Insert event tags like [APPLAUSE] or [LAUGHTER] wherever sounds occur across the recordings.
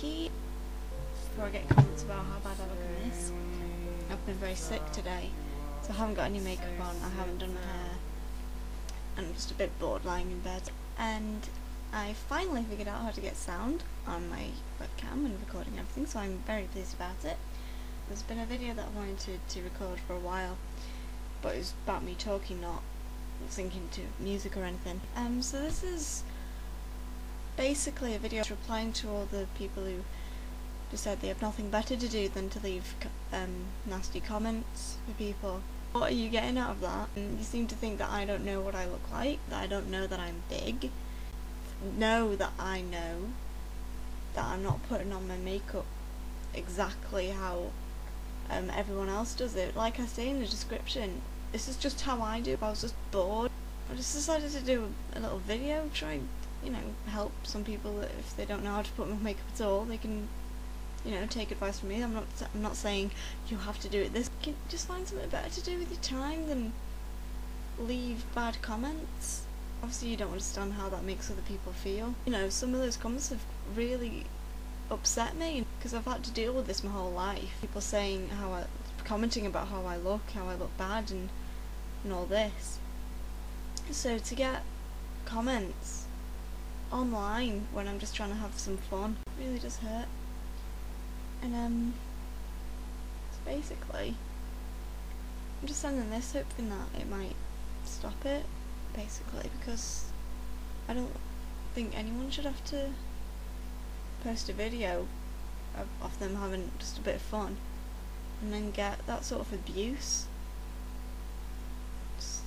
Before I get comments about how bad I look in this, I've been very sick today, so I haven't got any makeup on, I haven't done my hair, and I'm just a bit bored lying in bed. And I finally figured out how to get sound on my webcam and recording everything, so I'm very pleased about it. There's been a video that I wanted to, to record for a while, but it's about me talking, not syncing to music or anything. Um, so this is basically a video replying to all the people who just said they have nothing better to do than to leave um, nasty comments for people. What are you getting out of that? You seem to think that I don't know what I look like, that I don't know that I'm big. Know that I know that I'm not putting on my makeup exactly how um, everyone else does it. Like I say in the description, this is just how I do. I was just bored. I just decided to do a, little video, try you know help some people if they don't know how to put on makeup at all. They can you know take advice from me. I'm not I'm not saying you have to do it this. Can just find something better to do with your time than leave bad comments. Obviously, you don't understand how that makes other people feel. You know, some of those comments have really upset me because I've had to deal with this my whole life. People saying how I, commenting about how I look, how I look bad, and and all this. So to get comments online when I'm just trying to have some fun really does hurt. And um, so basically, I'm just sending this hoping that it might stop it, basically, because I don't think anyone should have to post a video of, of them having just a bit of fun and then get that sort of abuse. Just,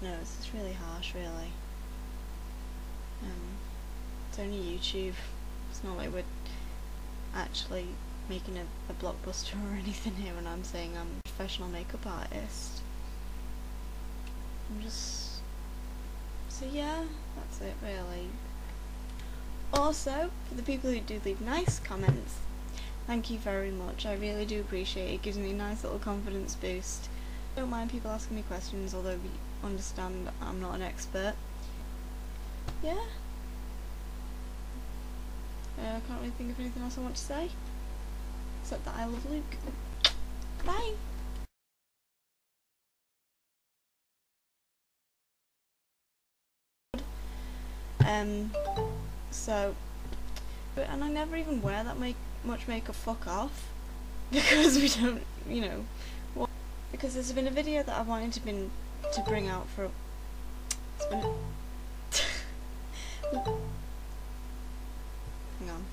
I don't know, it's just really harsh, really. Um, it's only YouTube. It's not like we're actually making a, a blockbuster or [LAUGHS] anything here when I'm saying I'm a professional makeup artist. I'm just... So yeah, that's it really. Also, for the people who do leave nice comments, thank you very much. I really do appreciate it. It gives me a nice little confidence boost. Don't mind people asking me questions, although we understand I'm not an expert. Yeah. Uh, I can't really think of anything else I want to say. Except that I love Luke. Bye! Um, so, but, and I never even wear that make much makeup. Fuck off, [LAUGHS] because we don't, you know, what, because there's been a video that I wanted to been to bring out for. It's been. Hang on.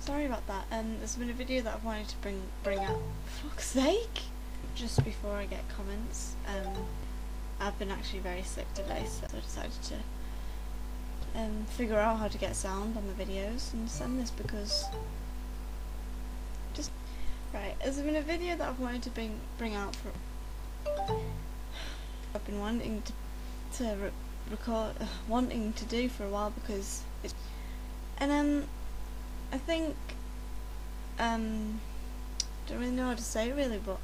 Sorry about that. Um, there's been a video that I've wanted to bring bring out. [LAUGHS] For fuck's sake! Just before I get comments, um, I've been actually very sick today, so I decided to um, figure out how to get sound on the videos and send this because just right there's been a video that I've wanted to bring bring out for [SIGHS] I've been wanting to to record uh, wanting to do for a while because it's and um I think um don't really know how to say really but